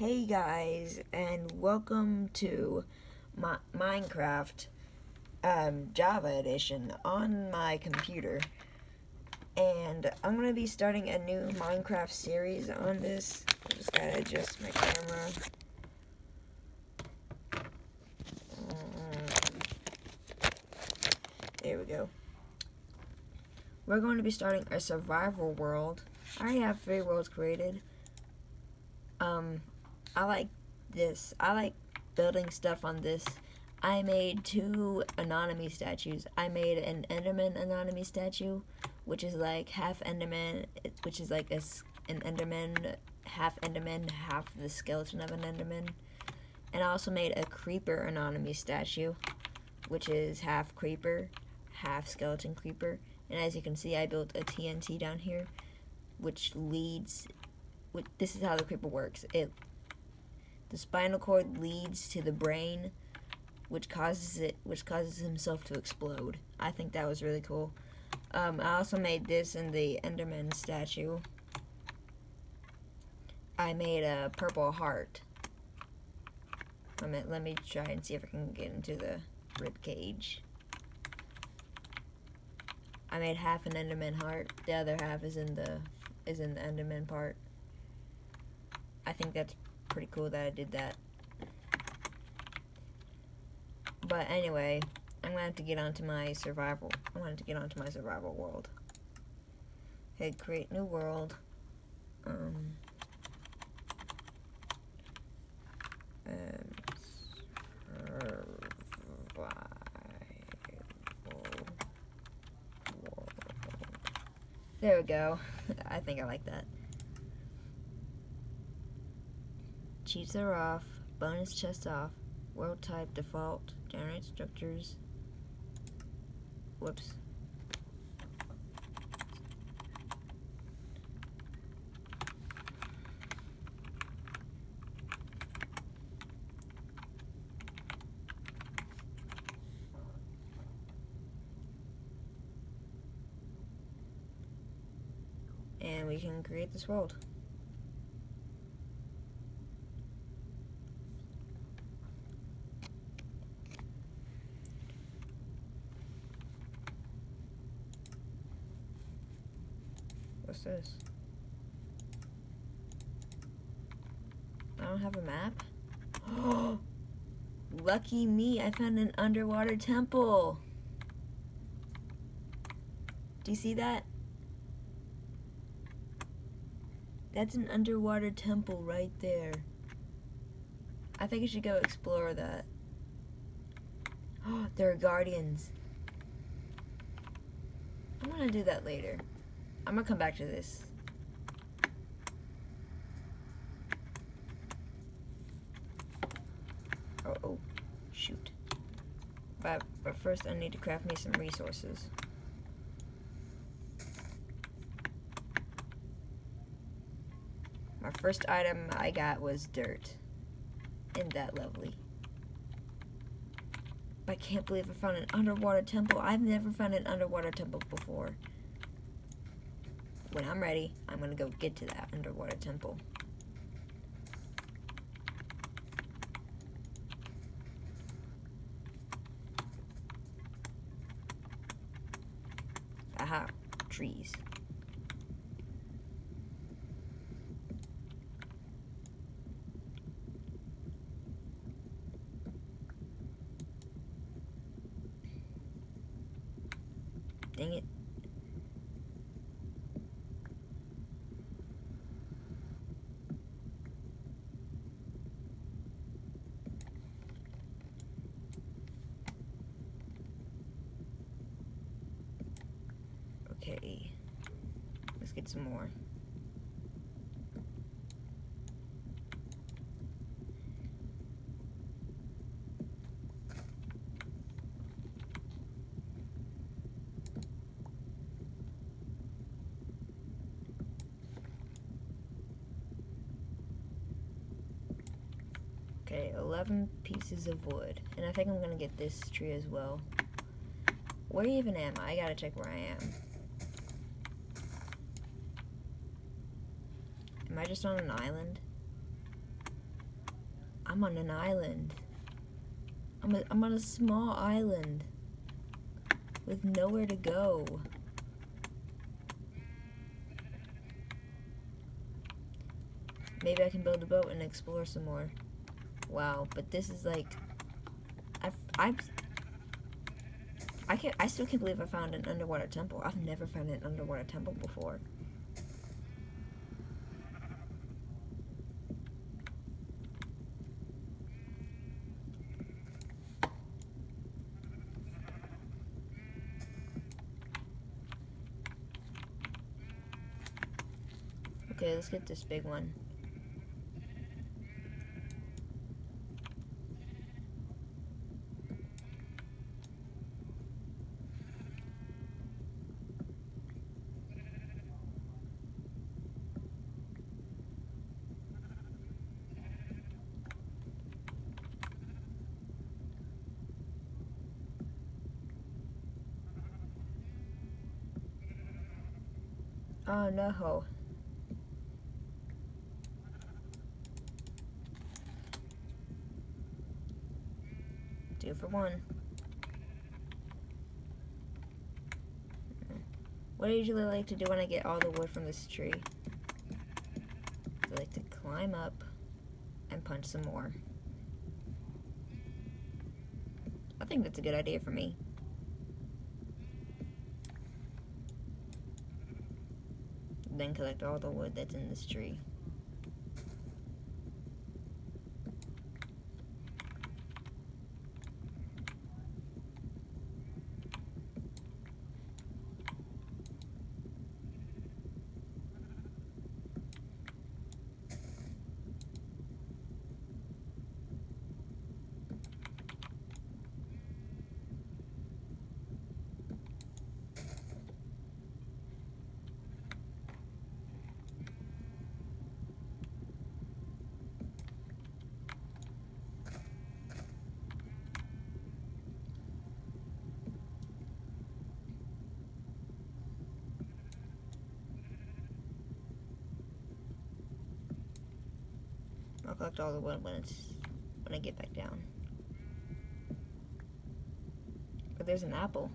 Hey guys, and welcome to my Minecraft um, Java edition on my computer. And I'm gonna be starting a new Minecraft series on this. I just gotta adjust my camera. Um, there we go. We're going to be starting a survival world. I have three worlds created. Um, I like this. I like building stuff on this. I made two Anonymous statues. I made an Enderman Anonymous statue, which is like half Enderman, which is like a, an Enderman, half Enderman, half the skeleton of an Enderman. And I also made a Creeper Anonymous statue, which is half Creeper, half Skeleton Creeper. And as you can see, I built a TNT down here, which leads, which, this is how the Creeper works. It the spinal cord leads to the brain, which causes it, which causes himself to explode. I think that was really cool. Um, I also made this in the Enderman statue. I made a purple heart. I mean, let me try and see if I can get into the rib cage. I made half an Enderman heart. The other half is in the is in the Enderman part. I think that's pretty cool that I did that. But anyway, I'm gonna have to get onto my survival. Gonna have to get onto my survival world. Okay, create new world. Um, um, there we go. I think I like that. Cheats are off. Bonus chest off. World type default. Generate structures. Whoops. And we can create this world. What's this? I don't have a map? Lucky me, I found an underwater temple. Do you see that? That's an underwater temple right there. I think I should go explore that. Oh, there are guardians. I'm gonna do that later. I'm gonna come back to this. Oh, oh, shoot. But, but first I need to craft me some resources. My first item I got was dirt. Isn't that lovely? I can't believe I found an underwater temple. I've never found an underwater temple before when I'm ready, I'm going to go get to that underwater temple. Aha, trees. Dang it. Okay, let's some more. Okay, 11 pieces of wood. And I think I'm going to get this tree as well. Where even am I? I gotta check where I am. Am I just on an island? I'm on an island. I'm, a, I'm on a small island with nowhere to go. Maybe I can build a boat and explore some more. Wow, but this is like, I've, I've, I can't, I still can't believe I found an underwater temple. I've never found an underwater temple before. Okay, let's get this big one. Oh no. Two for one. What I usually like to do when I get all the wood from this tree? I like to climb up and punch some more. I think that's a good idea for me. Then collect all the wood that's in this tree. Collect all the wood when it's when I get back down. But there's an apple.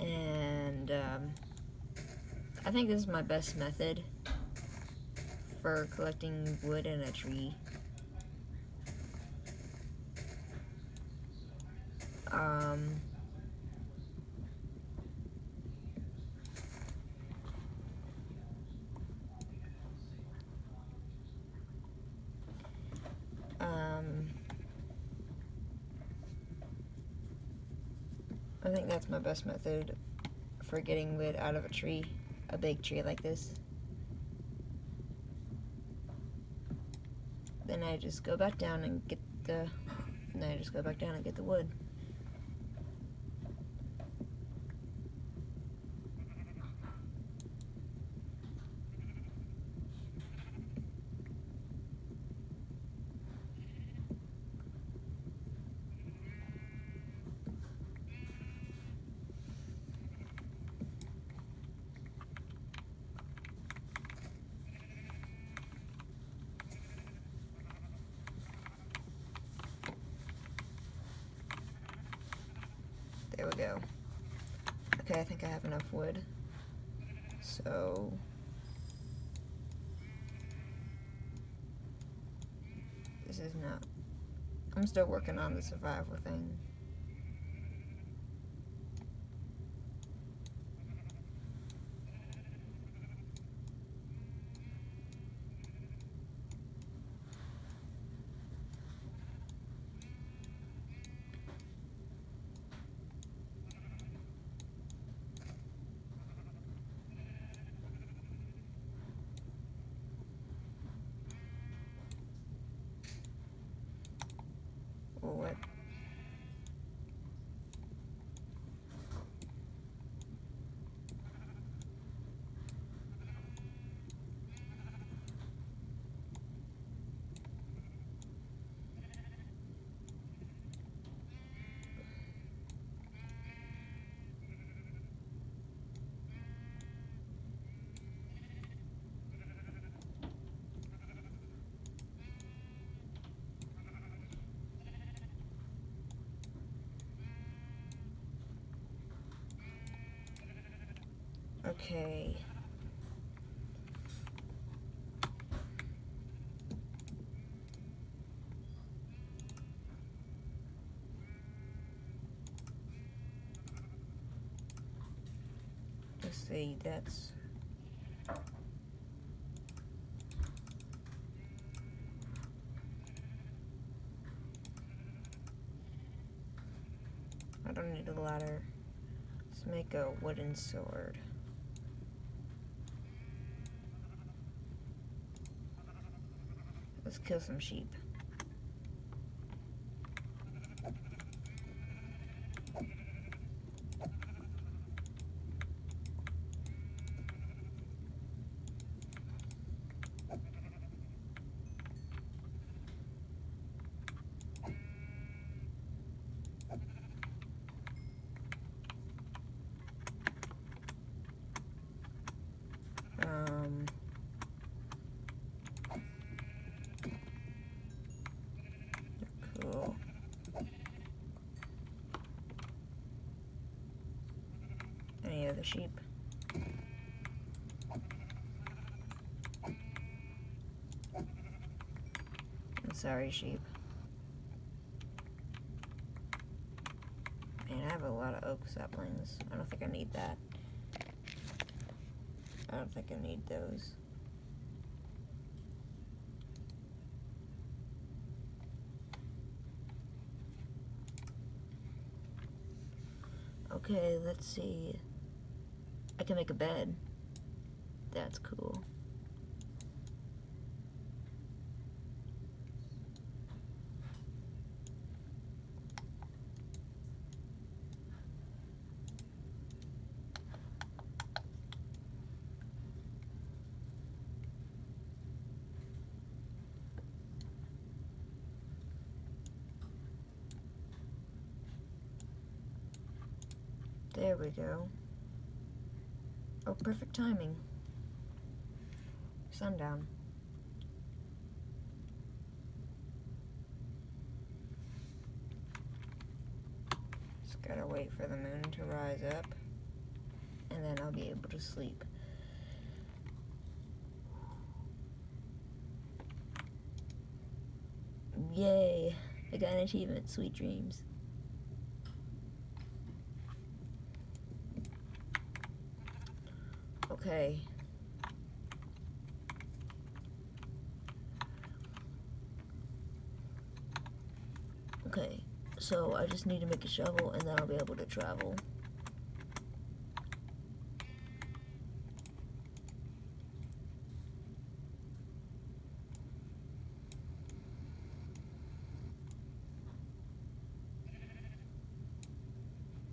And um, I think this is my best method for collecting wood in a tree. Um, um, I think that's my best method for getting wood out of a tree, a big tree like this. Then I just go back down and get the, then I just go back down and get the wood. There we go. Okay, I think I have enough wood. So... This is not... I'm still working on the survival thing. What? Okay. Let's see, that's I don't need a ladder. Let's make a wooden sword. Let's kill some sheep. Um, cool. Sheep? I'm sorry, sheep. Man, I have a lot of oak saplings. I don't think I need that. I don't think I need those. Okay, let's see. Can make a bed. That's cool. There we go. Perfect timing. Sundown. Just gotta wait for the moon to rise up, and then I'll be able to sleep. Yay! I got an achievement, Sweet Dreams. Okay. Okay, so I just need to make a shovel and then I'll be able to travel.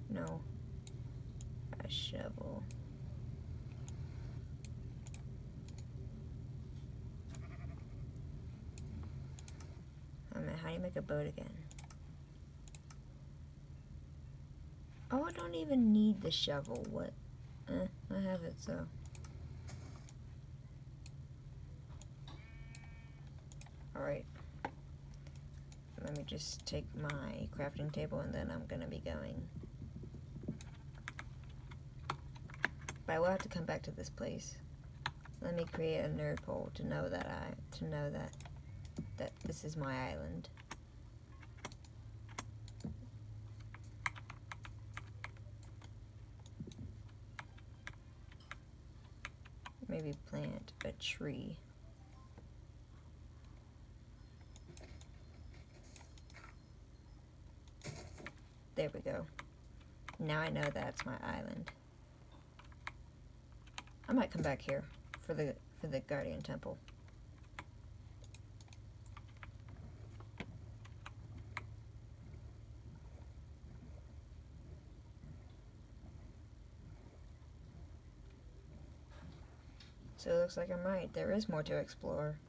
No. A shovel. You make a boat again? Oh, I don't even need the shovel. What? Eh, I have it, so. Alright. Let me just take my crafting table and then I'm gonna be going. But I will have to come back to this place. Let me create a nerd pole to know that I to know that that this is my island. Maybe plant a tree. There we go. Now I know that's my island. I might come back here for the for the guardian temple. Like I'm right. There is more to explore.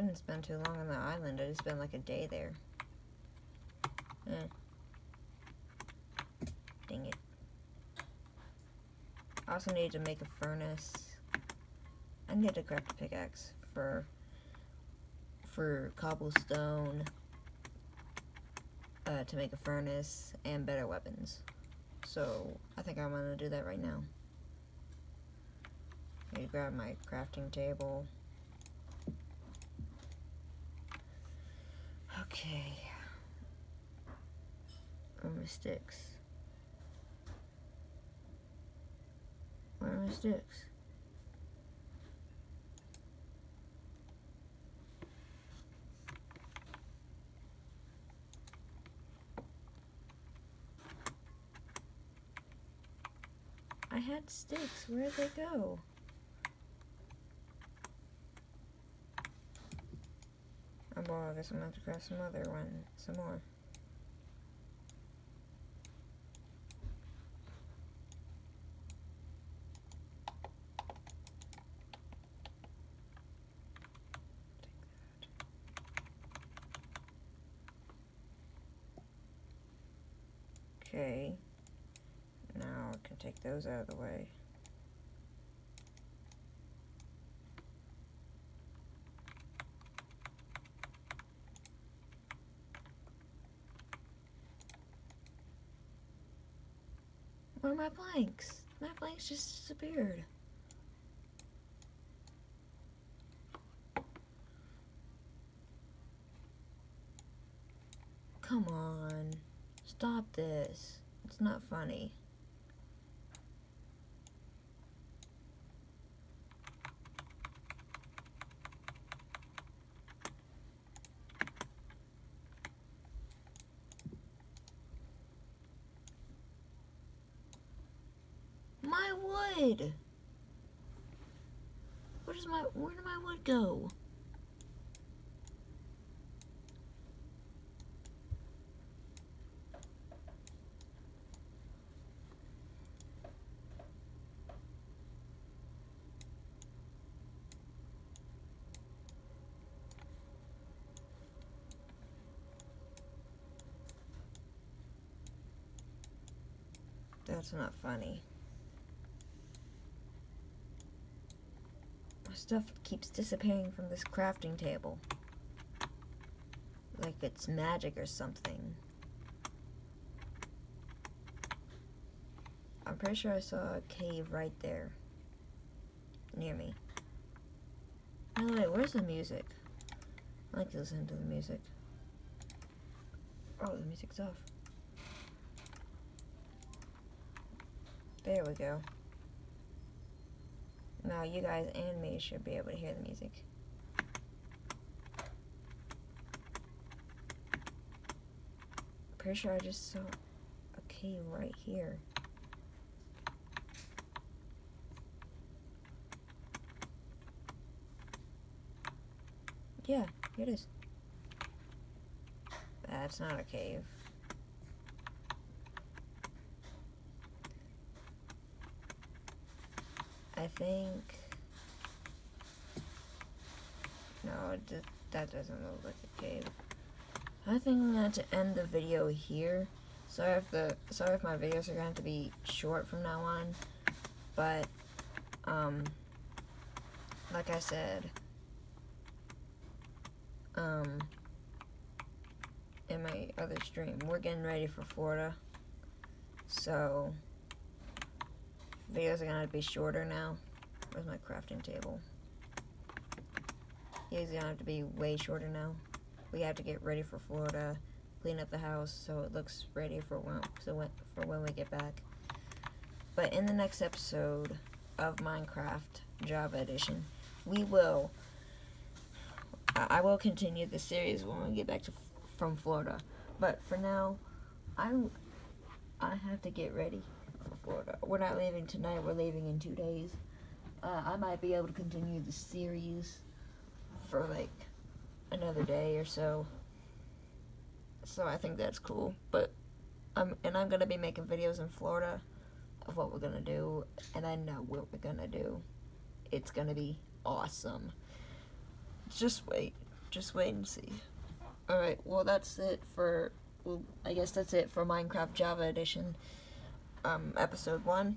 Didn't spend too long on the island. I just spent like a day there. Eh. Dang it. I also need to make a furnace. I need to craft a pickaxe for for cobblestone uh, to make a furnace and better weapons. So I think I'm gonna do that right now. Need to grab my crafting table. Okay. Where are my sticks? Where are my sticks? I had sticks. Where'd they go? Well, I guess I'm gonna have to grab some other one, some more. Okay. Now I can take those out of the way. My planks? My planks just disappeared. Come on. Stop this. It's not funny. My wood! Where does my where did my wood go? That's not funny. Stuff keeps disappearing from this crafting table. Like it's magic or something. I'm pretty sure I saw a cave right there. Near me. By the way, where's the music? I like to listen to the music. Oh, the music's off. There we go. Now you guys and me should be able to hear the music. Pretty sure I just saw a cave right here. Yeah, here it is. That's not a cave. Think. No, that doesn't look like a cave. I think I'm going to end the video here. Sorry if the sorry if my videos are going to be short from now on, but um, like I said, um, in my other stream, we're getting ready for Florida, so videos are gonna be shorter now. Where's my crafting table? These are gonna have to be way shorter now. We have to get ready for Florida, clean up the house so it looks ready for when so when, for when we get back. But in the next episode of Minecraft Java Edition, we will I will continue the series when we get back to from Florida. But for now, I'm I have to get ready. For Florida. We're not leaving tonight, we're leaving in two days. Uh, I might be able to continue the series for like another day or so. So I think that's cool. But um and I'm gonna be making videos in Florida. of what we're gonna do, and I know what we're gonna do. It's gonna be awesome. Just wait. Just wait and see. Alright, well that's it for well I guess that's it for Minecraft Java Edition um episode one.